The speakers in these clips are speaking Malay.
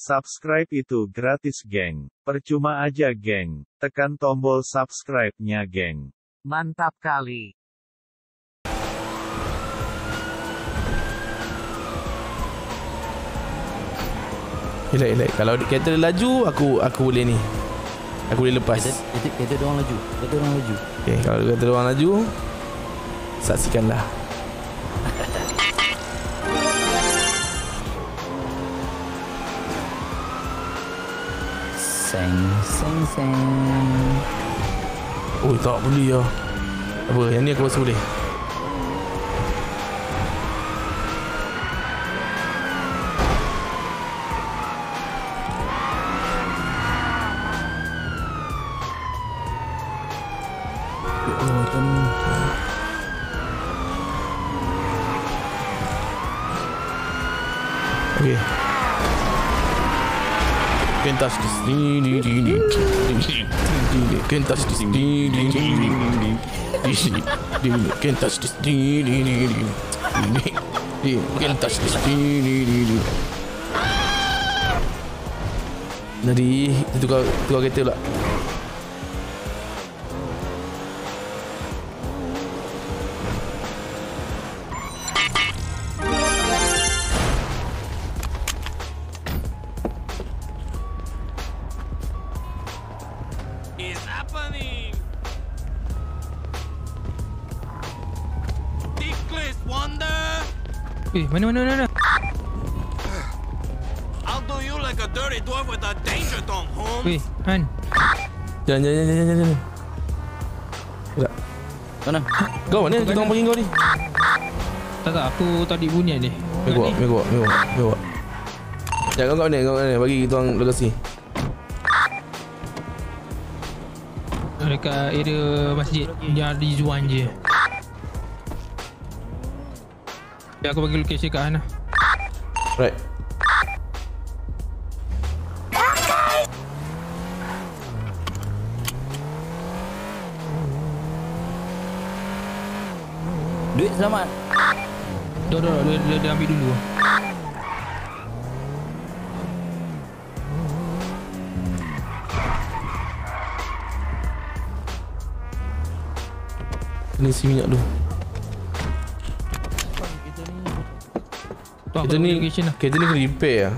Subscribe itu gratis geng. Percuma aja geng. Tekan tombol subscribe-nya geng. Mantap kali. Elak elak Kalau kereta dia laju Aku aku boleh ni Aku boleh lepas Kereta, kereta, kereta dia orang laju. Kereta dia orang laju. Okay kalau kereta dia orang laju Saksikanlah Seng, seng, seng. Oh tak boleh lah Apa yang ni aku rasa boleh touch this Can't touch this Can't touch this Can't touch this Dia tukar Tukar kereta pula mana mana mana. I'll do you like a dirty dwarf with a danger dong, Holmes. Weh, Han. Jalan jalan jalan jalan jalan Sekejap Mana? Kau mana kita orang panggil kau ni Tak tak, aku tadi bunyi ni. Mari mari mari gua, mari gua. Ya, kau kau ni, kau ni bagi kita orang lokasi. Dekat area masjid yang di Zuan je. Ya, aku bagi lokasi kat Han lah. Right. Duit selamat. Dah, dah, dah, dia, dia ambil dulu. Kena isi minyak dulu. Kereta bagi ni, location lah. kereta ni kena repair lah.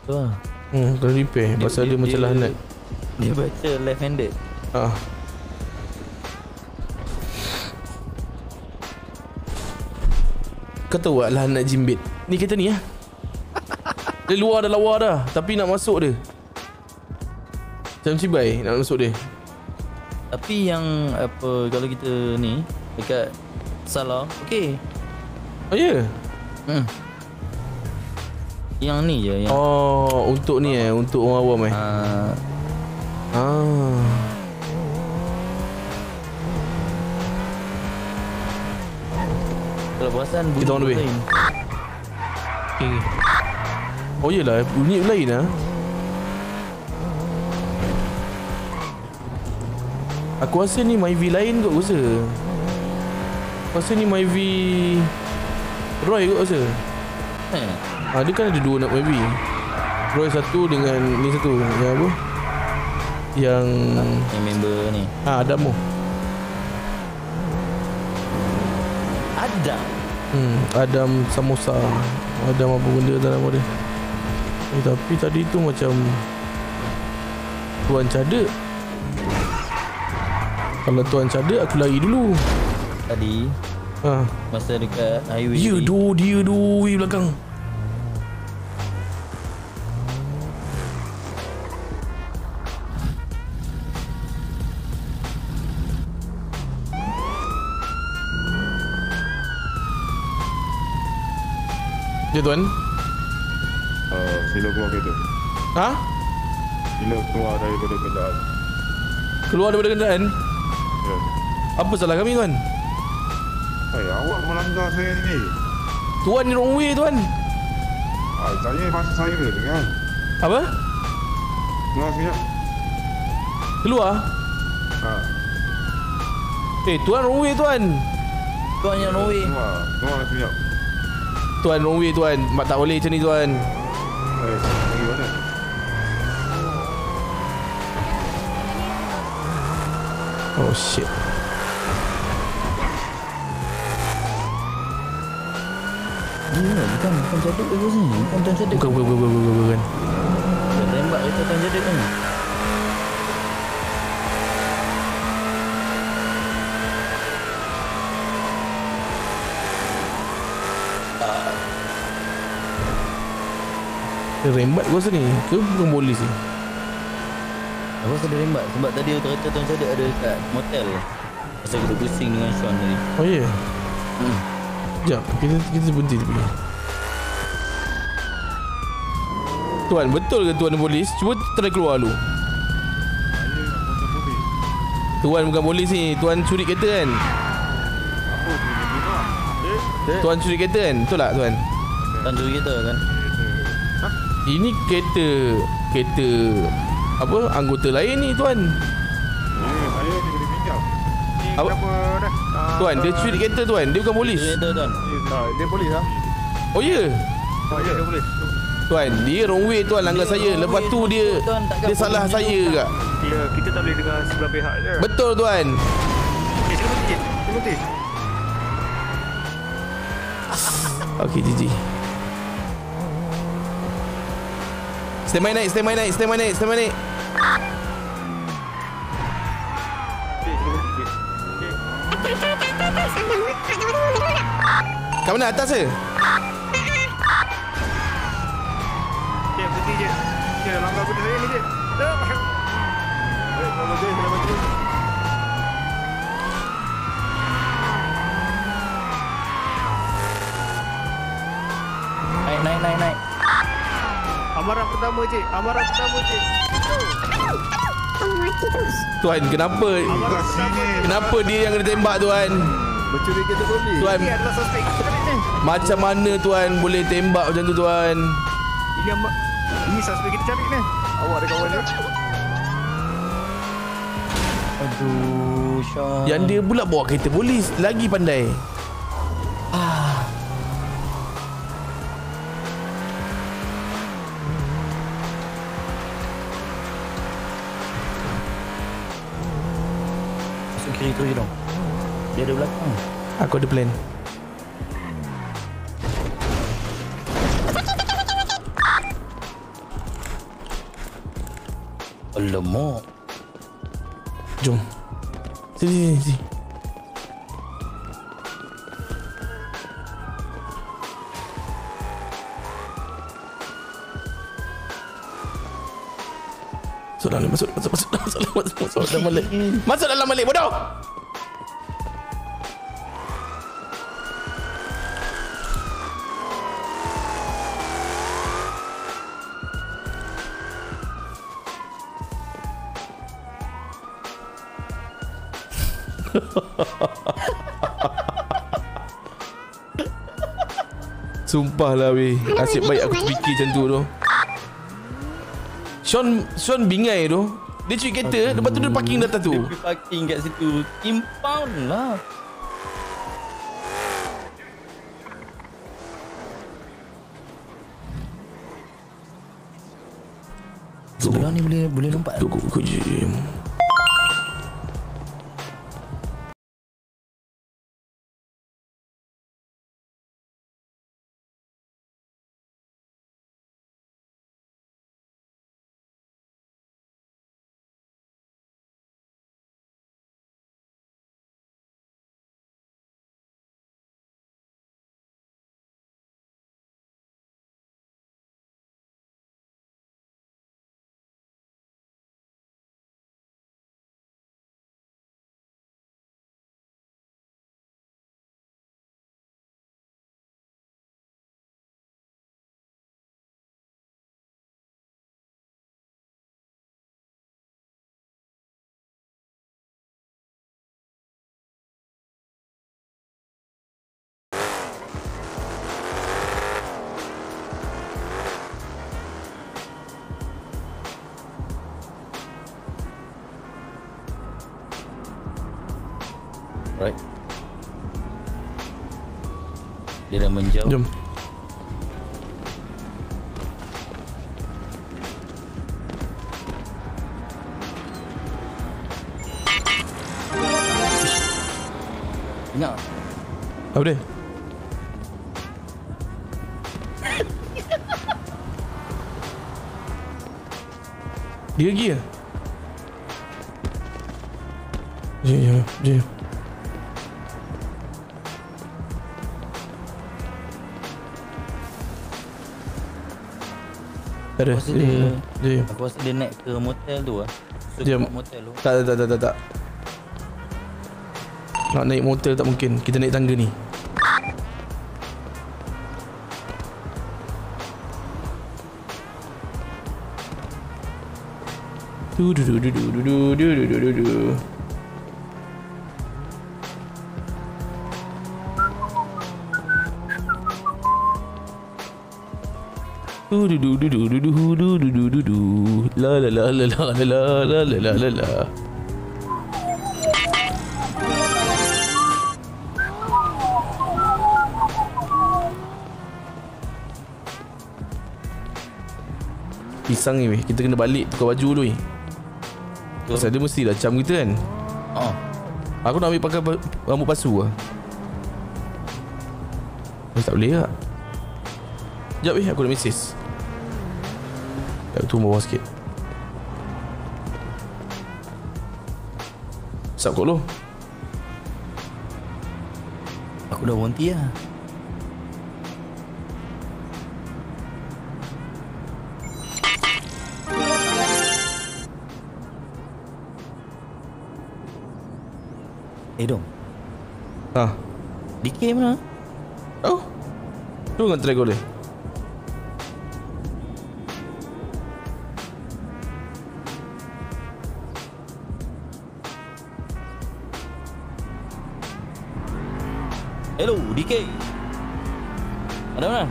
Tu lah. Hmm, kena repair. Pasal dia, macam lahanat. Dia baca left handed. Ah. Kau tahu tak lahanat jimbit? Ni kereta ni lah. Dia luar dah lawa dah. Tapi nak masuk dia. Macam cibai nak masuk dia. Tapi yang apa kalau kita ni dekat Salah, okey. Oh ya? Yeah? Hmm. Yang ni je yang Oh, untuk ni eh, untuk orang awam eh. uh, Ah. kalau perasan bunyi Kita on the way. lain. Okay. Oh yelah, bunyi lain ah. Aku rasa ni Myvi lain kot aku rasa. Aku rasa ni Myvi Roy kot rasa. Eh, Ah dia kan ada dua nak Myvi. Roy satu dengan ni satu. Yang apa? Yang yang member ni. ah Adamo. Ada. Hmm, Adam Samosa. Adam apa benda dalam nama dia. Eh, tapi tadi tu macam Tuan Cadek Kalau Tuan Cadek aku lari dulu Tadi ha. masa dekat highway Dia ni, do Dia do Weh belakang Ya tuan Uh, sila keluar kereta. Ha? Sila keluar daripada kenderaan. Keluar daripada kenderaan Ya. Apa salah kami tuan? Hai, awak melanggar saya ni. Tuan ni wrong way tuan Ah, tanya pasal saya dengan. Apa? Keluar sekejap. Keluar? Ha, Eh tuan wrong way tuan Tuan yang Norway. keluar. Keluar sekejap. Tuan wrong way tuan Mak tak boleh macam ni tuan Eh, pergi mana? Oh shit. Bukan bukan jaduk ke sini. Bukan tuan jaduk. Bukan bukan bukan bukan bukan. bukan. Tembak kereta tuan jaduk kan. Dia rembat gua sini ke bukan polis ni? Aku rasa dia rembat sebab tadi kereta tuan jaduk ada dekat motel. Pasal kita pusing dengan Sean tadi. Oh ya. Yeah. Hmm. Sekejap, kita kita berhenti dulu. Tuan, betul ke tuan polis? Cuba try keluar dulu. Tuan bukan polis ni, tuan curi kereta kan? Apa Tuan curi kereta kan? Betul tak tuan? Tuan curi kereta kan. Ini kereta kereta apa anggota lain ni tuan. eh. Ni Apa? Ah, Tuan, dia curi kereta tuan. Dia bukan polis. Kereta tuan. Ah, dia polis lah. Oh ya. Oh, ya, dia polis. Tuan, dia wrong way tuan langgar Dia saya. Lepas tu dia tuan, dia salah saya juga. Ya, kita tak boleh dengar sebelah pihak je. Betul tuan. Eh, sila berhenti. Sila berhenti. Okey, GG. Stand by naik, stand by naik, stand by naik, stand by naik. Kat mana atas ke? Cik, berhenti je. Cik, langgar benda saya ni, Cik. Kalau dia, sila bantu. Naik naik naik naik. Amarah pertama, Cik. Amarah pertama, Cik. Tuan, kenapa Amarah pertama, Cik. kenapa dia yang kena tembak tuan? Mencuri kereta polis. Tuan, Ini adalah suspek macam mana tuan boleh tembak macam tu tuan? Ini ama ini suspek kita cari ni. Awak ada kawan dia? Aduh, Sean. Yang dia pula bawa kereta polis lagi pandai. Aku ada plan. Alamak. Jom. Sini sini sini. Masuk dalam masuk masuk masuk masuk masuk masuk masuk dalam balik. Masuk dalam balik bodoh. Sumpah lah weh. Nasib baik aku terfikir macam tu tu. Sean Sean bingai tu. Dia curi kereta Lepas tu dia parking di atas tu. Dia parking kat situ. Impound lah. Sebelah ni boleh boleh nampak. Tunggu aku je dah menjauh Jom Nak Apa dia? Dia pergi ke? Jom, jom, jom Tak ada. Aku rasa dia- Jom, jom. Aku rasa dia naik ke motel tu lah So Dia- motel tu Tak, tak, tak, tak, tak, tak. Nak naik motel tak mungkin. Kita naik tangga ni. Du du du du du du du du du du du. Du du du du du du du du du du du du la la la la la la la la la la la Pisang ni weh Kita kena balik tukar baju dulu weh Pasal dia mesti dah cam kita kan Oh Aku nak ambil pakai pa- rambut pasu lah Eh tak boleh tak Sekejap weh aku nak mesej Sekejap turun bawah sikit. Sap kot lo Aku dah berhenti lah. Eh dong. Ha. DK mana? Oh. Tu dengan try boleh Hello DK Ada mana?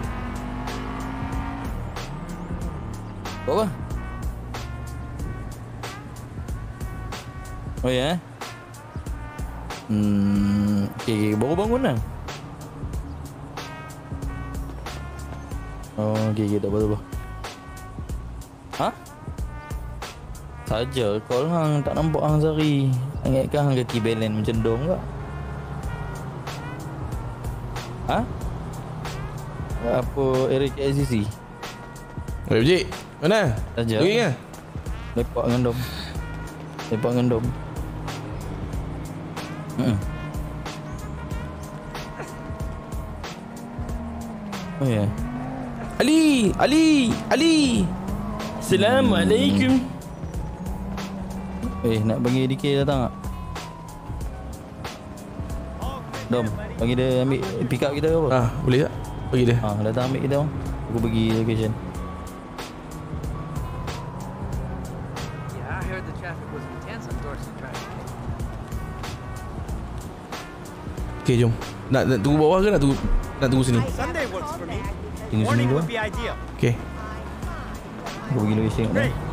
Buat apa? Oh ya? eh? Hmm, okay, okay. baru bangun lah. Oh, okay, okay, tak apa, tak apa. Ha? Saja call hang tak nampak hang Zari. Ingatkan hang kaki belen macam dong ke? Ha? Apa Eric SCC? Weh Bujik Mana? Saja. Pergi kan? Lepak dengan dom. Lepak dengan dom. Hmm. Oh ya. Yeah. Ali Ali Ali Assalamualaikum. Eh, nak bagi DK datang tak? Dom, bagi dia ambil pick up kita ke apa? Ah boleh tak? Pergi dia Ha, datang ambil kita bang. Aku pergi location. Yeah, I heard the traffic was intense on Dorset Drive. Okay jom nak, nak tunggu bawah ke nak tunggu Nak tunggu sini Sunday works for me. Tunggu sini Morning dulu. would be ideal. Okay Aku pergi location kat Great. mana.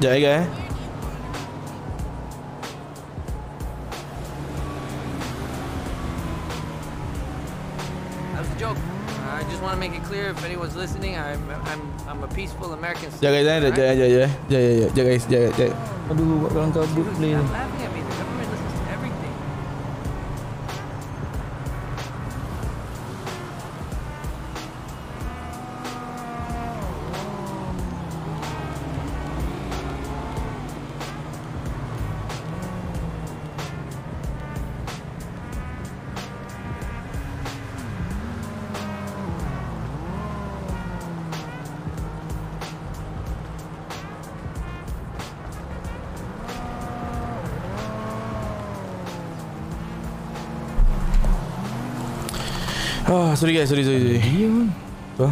Dễ ghê Jaga ini, jaga, jaga, jaga, jaga, jaga, jaga. Aduh, orang kabut ni. Ah, sorry guys, sorry, sorry, sorry. Dia pun. Apa?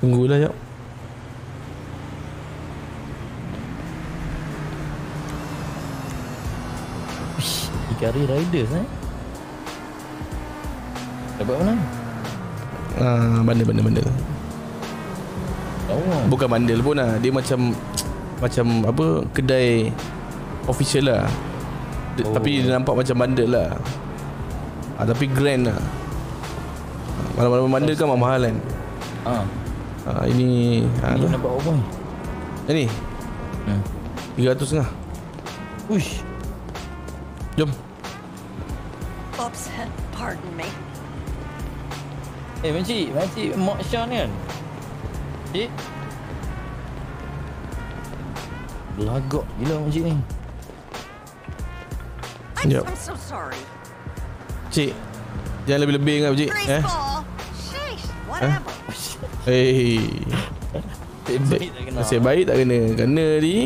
Tunggulah jap. Ikari Riders eh. Dapat mana? Ah, bandel-bandel-bandel. Oh. Bukan bandel pun lah. Dia macam macam apa kedai official lah. Oh. Tapi dia nampak macam bandel lah. Ah, tapi grand lah. Ah, Malam-malam bandel kan mahal kan. Ah. Ah, ini ah, Ni tu. nampak apa boy? Ini Hmm. 300 setengah. Uish. Jom. Oops, pardon me. Eh makcik, makcik Mak Syah ni kan? Cik? Belagak gila makcik ni. I'm, Yep. I'm so sorry. Cik. Jangan lebih-lebih kan cik. Eh. Hey. Tak baik tak kena. Nasib baik tak kena. Kena di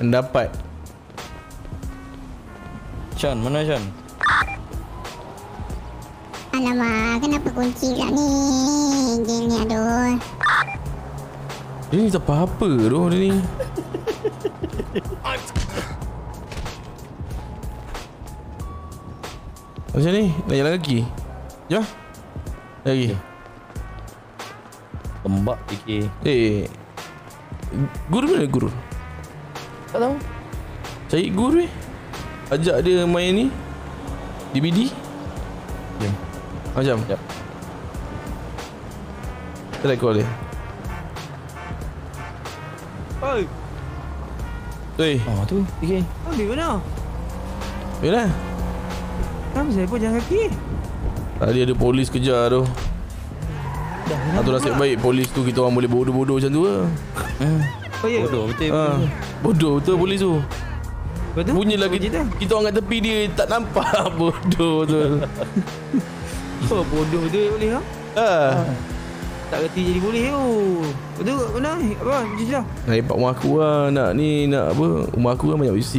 pendapat. Sean, mana Sean? Alamak, kenapa kunci pula ni? Dia ni aduh. Dia ni tak apa-apa tu dia ni. Macam ni? Nak jalan kaki? Jom Lagi Tembak fikir. Eh Guru mana guru? Tak tahu. Cari guru eh. Ajak dia main ni. DVD Jom. Macam? Jap. Try call dia. Oi, Eh Oh tu fikir. kau di mana? Yalah Kenapa saya pun jalan kaki? Tadi ada polis kejar tu Satu nasib baik polis tu kita orang boleh bodoh-bodoh macam tu lah Hmm. Oh ya? Bodoh betul. ha. Bodoh betul polis tu Betul? Bunyi lagi Cerita? Kita orang kat tepi dia tak nampak Bodoh tu Oh, bodoh tu boleh ha? ha. Tak kerti jadi boleh tu. Betul mana? Apa? Cerita. Nak lepak rumah aku lah Nak ni nak apa Rumah aku kan banyak WC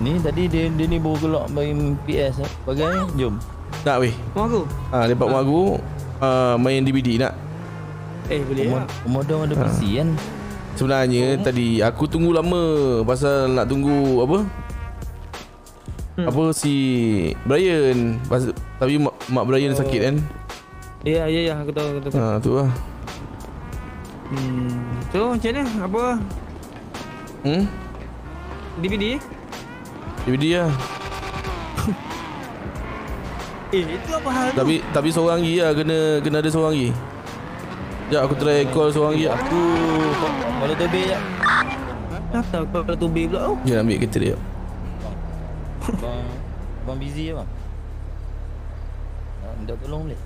Ni tadi dia dia ni baru gelak main PS eh. Bagai jom. Nak weh Mak aku. ha, Lepak rumah aku uh, Main DVD nak Eh, boleh Umur, lah. umur dah ada Ha. PC kan. Sebenarnya Oh. tadi aku tunggu lama Pasal nak tunggu apa Hmm. Apa si Brian Pas, Tapi mak, mak Brian Oh. sakit kan Ya, ya, ya. Aku tahu, aku tahu. ha, Tu lah Hmm. So, macam mana? Apa? hmm? DVD? DVD lah Eh, itu apa hal tu? Tapi tapi seorang lagi lah Kena kena ada seorang lagi Sekejap aku try call seorang lagi lah Aku kalau tebik je. Tak tahu kalau tu B pula tu. Dia nak ambil kereta dia Abang abang busy je bang. Nak minta tolong boleh?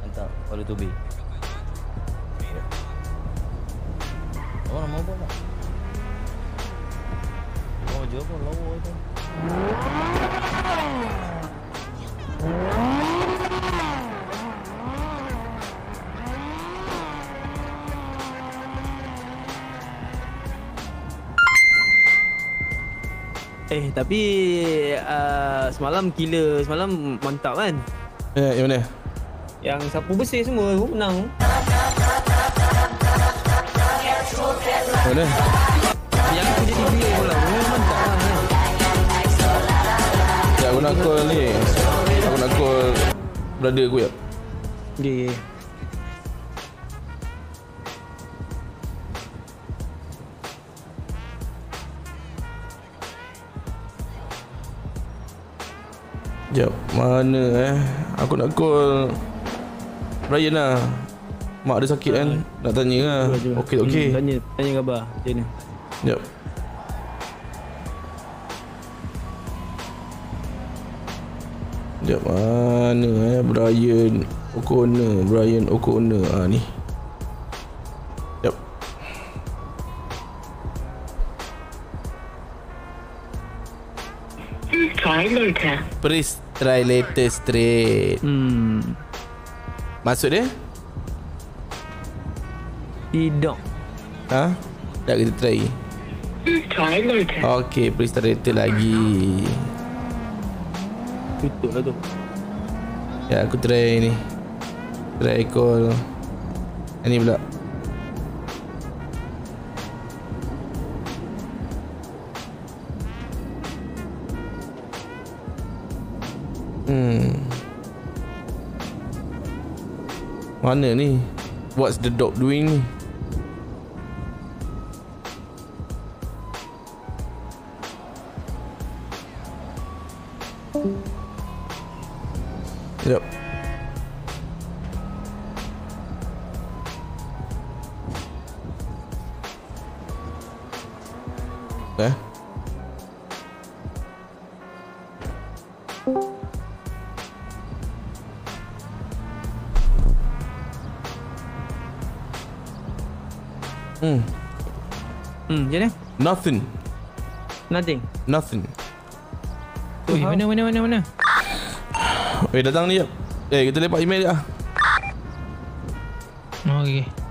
Hantar kalau tebik. Oh, nama apa tak? Oh, je apa lawa tu. Eh, tapi uh, semalam gila. Semalam mantap kan? Eh yang mana Yang sapu bersih semua tu menang. Mana Yang aku jadi gila pula. Aku nak call ni Aku nak call Brother aku ya Ya, ya. Sekejap Mana eh Aku nak call Brian lah Mak dia sakit kan Nak tanya lah. Okey okey Hmm, tanya, tanya khabar. Macam mana? Sekejap Sekejap mana eh Brian O'Connor Brian O'Connor ah ni Sekejap Try later. Please try later straight Hmm. Maksud dia Tidak. Ha? Tak kita try Try later. Okay please try later lagi Tutup lah tu. Ya aku try ni Try call Ini pula Hmm. Mana ni? What's the dog doing ni? Sekejap. Eh? Hmm, Hmm, jadi nothing. nothing. Nothing. Oi, mana mana mana mana? Eh, datang ni jap. Eh, kita lepak email dia. Change your